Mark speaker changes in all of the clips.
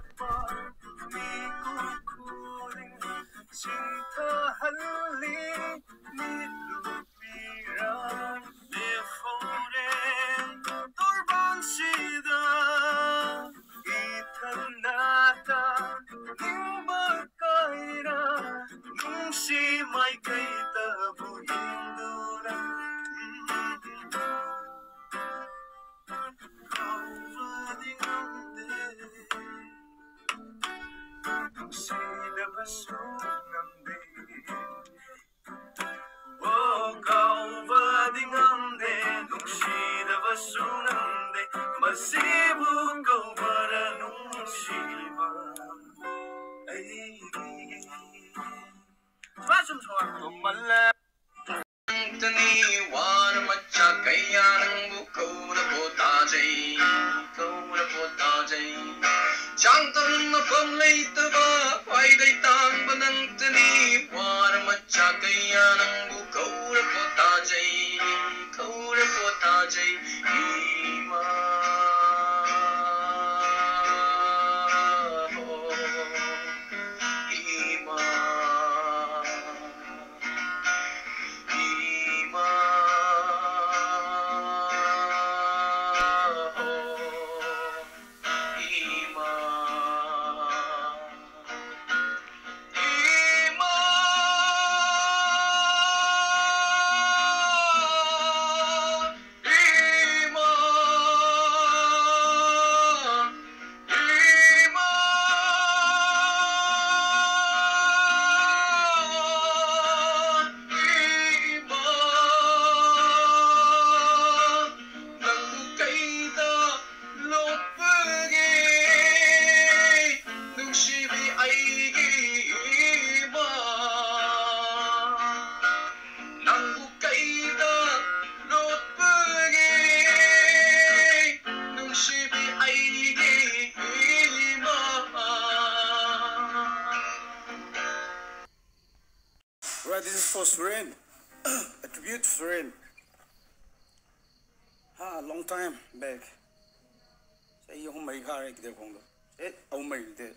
Speaker 1: Pergi, kupuling. 耍什么？怎么了？等
Speaker 2: 着你，我那么焦急呀，等不够的不打针，够不了不打针，想到那风雷。जागैयानङ्गु गौरपोता जै गौरपोता जै
Speaker 1: Right, this is for Seren. Attribute Seren. Ah, long time back. Say you home may car ek de kongo. Eh, oh my de.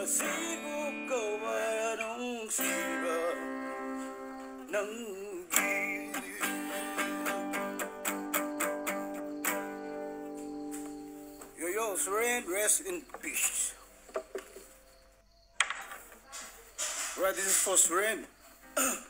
Speaker 1: Masibo anong siba ng Yo-yo, surrend, rest in peace. Right, this is for friend.